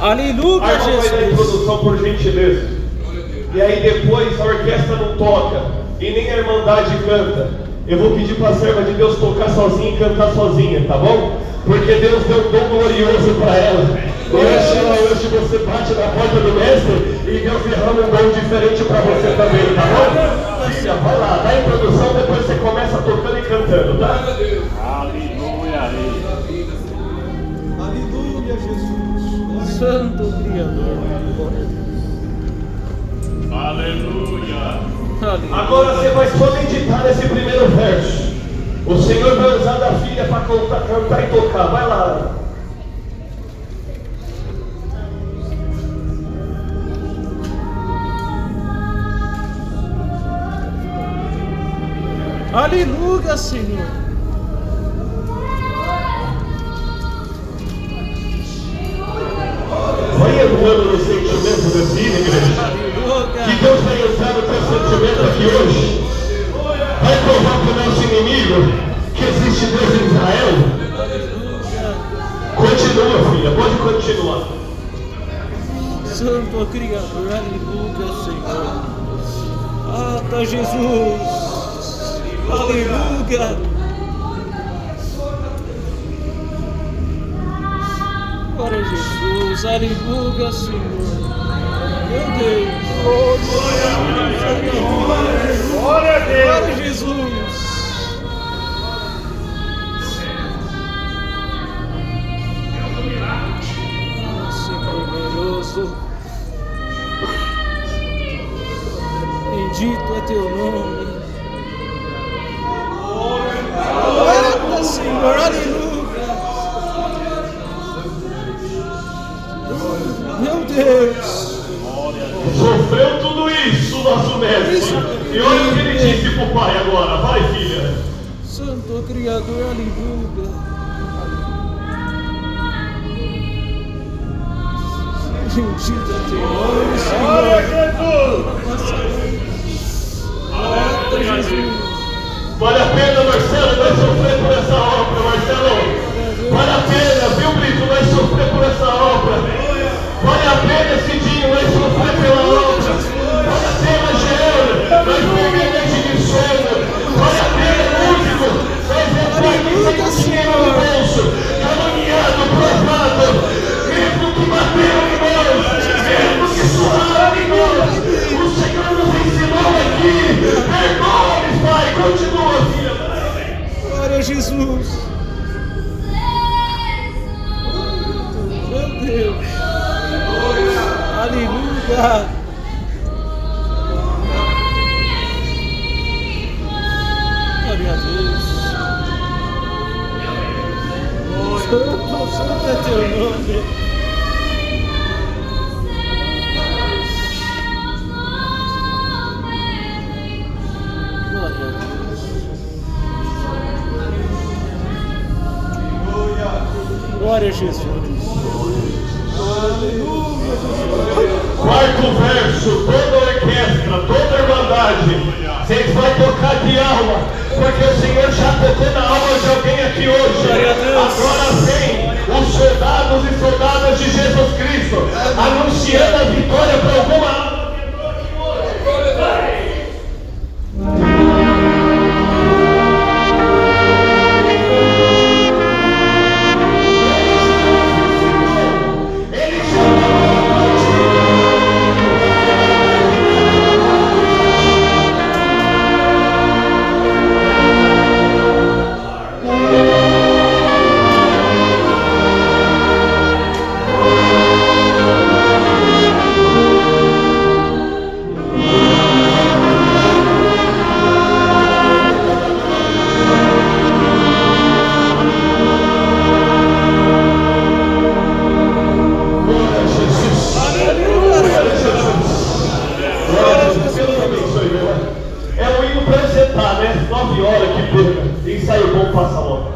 Aleluia, Jesus. introdução por gentileza. E aí depois a orquestra não toca e nem a irmandade canta. Eu vou pedir para a serva de Deus tocar sozinha e cantar sozinha, tá bom? Porque Deus deu um dom glorioso para ela. E hoje, hoje você bate na porta do mestre e Deus derrama um dom diferente para você também, tá bom? Filha, vai lá, dá a introdução, depois você começa tocando e cantando, tá? Aleluia. Aleluia, Jesus. Santo Criador. Aleluia. Aleluia. Agora você vai só meditar nesse primeiro verso. O Senhor vai usar da filha para cantar, cantar e tocar. Vai lá. Aleluia, Senhor. Vai entrando no sentimento da vida, igreja. Que. Deus vai usar o teu sentimento aqui hoje. Vai provar para o nosso inimigo que existe Deus em Israel. Continua, filha, pode continuar. Santo Criador. Aleluia, Senhor. Ah, tá Jesus. Aleluia. Glória a Jesus. Aleluia, Senhor. Meu Deus. Deus. Sofreu tudo isso, nosso mestre. E olha o que ele disse para o pai agora. Vai, filha. Santo Criador, aleluia. Bendito é teu nome, Glória a. Jesus. A Jesus. Meu Deus. Aleluia. Glória a Deus. Santo, santo é teu nome. Quarto verso, toda a orquestra, toda a irmandade, vocês vão tocar de alma, porque o Senhor já tocou na alma de alguém aqui hoje. Agora vem os soldados e soldadas de Jesus Cristo anunciando a vitória para algum 9 horas, que perca. Ensaio bom passa logo.